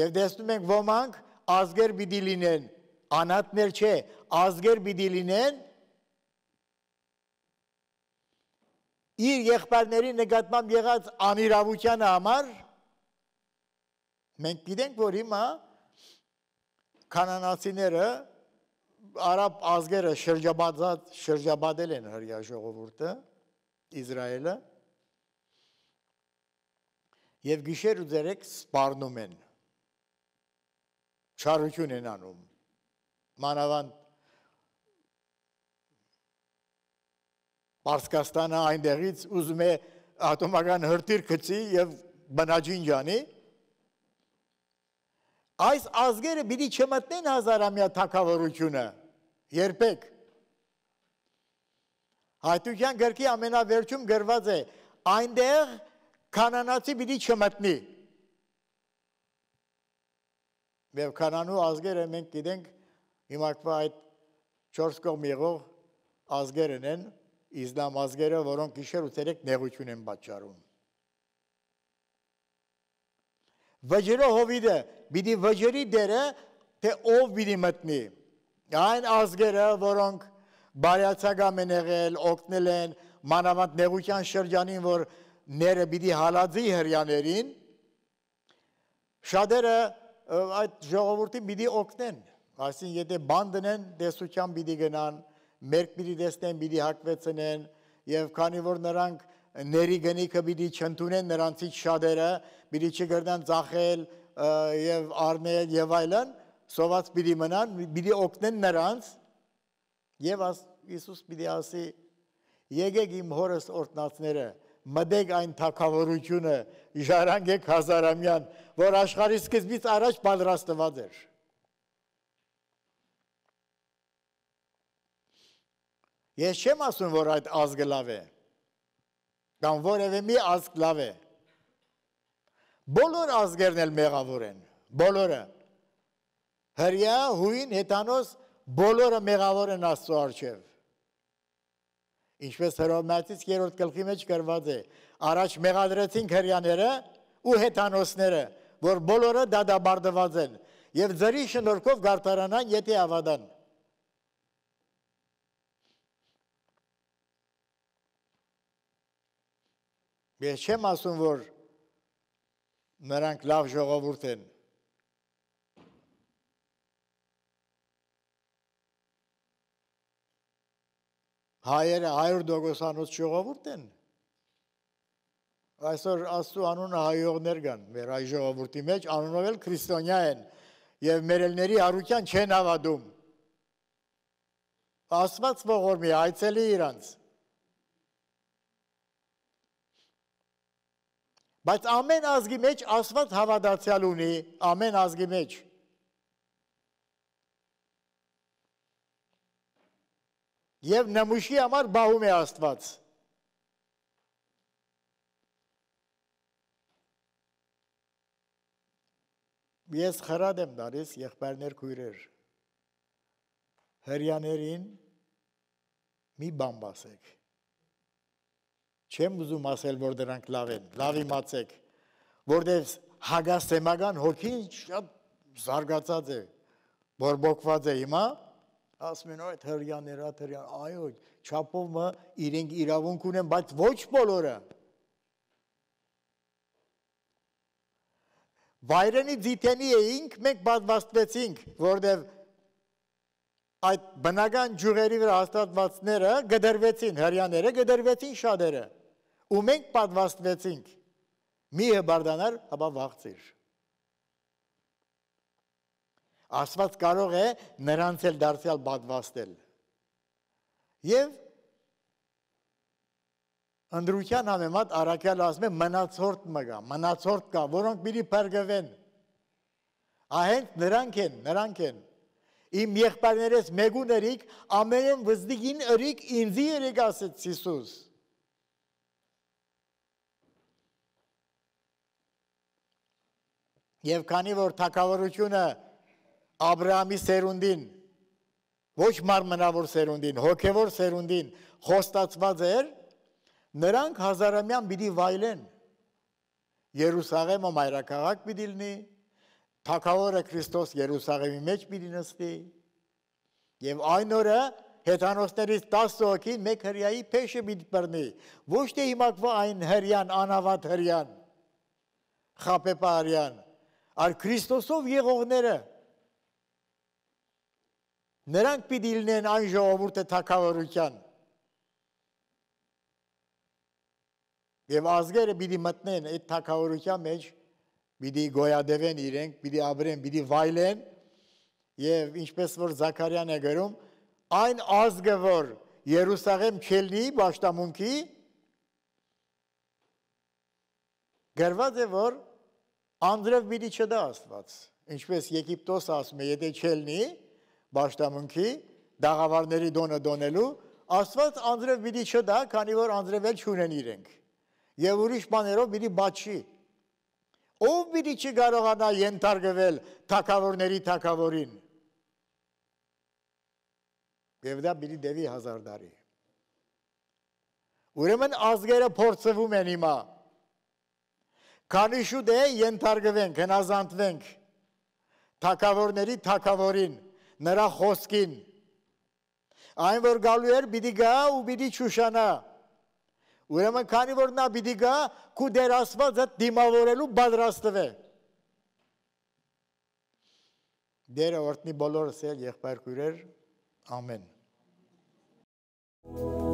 Եվ տեսնում ենք ոմանք ազգեր պիտի լինեն, անատներ չէ, ազգեր պիտի լինեն իր եղբայրների նկատմամբ եղած անիրավության համար մենք գիտենք որ հիմա կանանացիները արաբ ազգերը շրջաբաձած շրջաբադել են հրյա ժողովուրդը Իսրայելը եւ գիշեր ու ձերեկ սպառնում են չարություն են անում մանավանդ Պարսկաստանը այնտեղից ուզում է ատոմական հրթիռ գցի եւ բնաջին ջանի այս ազգերը պիտի չմտնեն հազարամյա թակավորությունը երբեք Հայտության գրքի ամենավերջում գրված է այնտեղ կանանացի պիտի չմտնի Եվ կանանու ազգերը մենք գիտենք հիմա այդ 4 կողմ եղող ազգերն են իսլամ ազգերը, որոնք գիշեր ու ցերեկ նեղություն են պատճառում։ վջրը հովիդը, բիդի վջրի դերը, թե ով բիդի մտնի, այն ազգերը, որոնք բարյացագամ են եղել, ոգնել են, մանավանդ նեղության շրջանին, որ ները բիդի հալածի հրյաներին, շադերը այդ ժողովորդին բիդի ոգնեն, այսին եթե բան դնեն, դեսության բիդի գնան, մերկ բիդի դեսնեն, բիդի հակվեցնեն, և քանի որ նրանք ների գնիքը պիտի չընդունեն նրանցից շատերը, պիտի չգրնան ծախել եւ առնել եւ այլն, սոված պիտի մնան, պիտի օգնեն նրանց եւ Հիսուս պիտի ասի եկեք իմ հորս օրտնացները մտեք այն թակավորությունը ժառանգեք հազարամյան, որ աշխարհի սկզբից առաջ պատրաստված էր։ Ես չեմ ասում, որ այդ ազգը լավ է։ Կամ որևէ մի ազգ լավ է։ Բոլոր ազգերն էլ մեղավոր են, բոլորը։ Հրյա, հույն, հետանոս, բոլորը մեղավոր են Աստծո առջև։ Ինչպես Հռոմեացից 3-րդ գլխի մեջ գրված է, առաջ մեղադրեցին հրյաները ու հետանոսները, որ բոլորը դադաբարդված են եւ ձրի շնորհքով գարտարանան, եթե ավադան։ Ես չեմ ասում, որ նրանք լավ ժողովուրդ են։ Հայերը 100% ժողովուրդ են։ Այսօր Աստծո անունը հայողներ կան մեր այ ժողովրդի մեջ, անունով էլ քրիստոնյա են եւ մերելների արության չեն հավատում։ Աստված ողորմի այցելի իրանց։ Բայց ամեն ազգի մեջ Աստված հավատացյալ ունի, ամեն ազգի մեջ։ Եվ նմուշի համար բահում է Աստված։ Ես խրատ եմ դարիս եղբայրներ քույրեր։ Հрьяաներին մի բան բասեք Չեմ ուզում ասել, որ դրանք լավ են, լավ իմացեք, որտեղ հագասեմական հոգին շատ զարգացած է, բորբոքված է հիմա, ասում են, այդ հրյաներ, այդ հրյան, այո, չափով մը իրենք իրավունք ունեն, բայց ոչ բոլորը։ Վայրենի դիտենի էինք, մենք բազմաստվեցինք, որտեղ այդ բնական ջուղերի վրա հաստատվածները գդրվեցին, հрьяները գդրվեցին շատերը ու մենք պատվաստվեցինք մի հբարդանար, ապա վաղցիր։ Աստված կարող է նրանց էլ դարձյալ պատվաստել։ Եվ ընդրության համեմատ առաքյալ ասում է մնացորդ մը կա, մնացորդ կա, որոնք պիտի փրկվեն։ Ահենք նրանք են, նրանք են։ Իմ եղբայրներս մեգուներիք ամենեն վզդիգին ըրիք ինձի երեք ասեց Հիսուս։ Եվ քանի որ թակավորությունը Աբրահամի սերունդին ոչ մարմնավոր սերունդին, հոգևոր սերունդին խոստացված էր, նրանք հազարամյան պիտի վայլեն։ Երուսաղեմը մայրաքաղաք պիտի լինի, թակավորը Քրիստոս Երուսաղեմի մեջ պիտի նստի։ Եվ այն օրը հեթանոսներից 10 հոգի մեկ հрьяի փեշը պիտի բռնի, ոչ թե հիմակվա այն հрьяն, անավատ հрьяն, խապեպարյան, այլ Քրիստոսով եղողները նրանք պիտի լինեն այն ժողովուրդը թակավորության։ Եվ ազգերը պիտի մտնեն այդ թակավորության մեջ, պիտի գոյադևեն իրենք, պիտի ապրեն, պիտի վայլեն, եւ ինչպես որ Զաքարյան է գրում, այն ազգը, որ Երուսաղեմ չելնի ճաշտամունքի, գրված է, որ Անդրև պիտի չդա Աստված։ Ինչպես Եգիպտոս ասում է, եթե չելնի ճաշտամունքի դաղավարների դոնը դոնելու, Աստված Անդրև պիտի չդա, քանի որ Անդրև էլ չունեն իրենք։ Եվ ուրիշ բաներով պիտի բաչի։ Ով պիտի չկարողանա ենթարկվել թակավորների թակավորին։ Եվ դա պիտի դեպի հազար տարի։ Ուրեմն ազգերը փորձվում են հիմա Քանի շուտ է ենթարկվենք, հնազանդվենք թակավորների թակավորին, նրա խոսքին։ Այն որ գալու էր պիտի գա ու պիտի ճուշանա։ Ուրեմն քանի որ նա պիտի գա, քու դեր ասվածը դիմավորելու պատրաստվե։ Դերը օրտնի բոլորս էլ եղբայր քույրեր, ամեն։ Thank you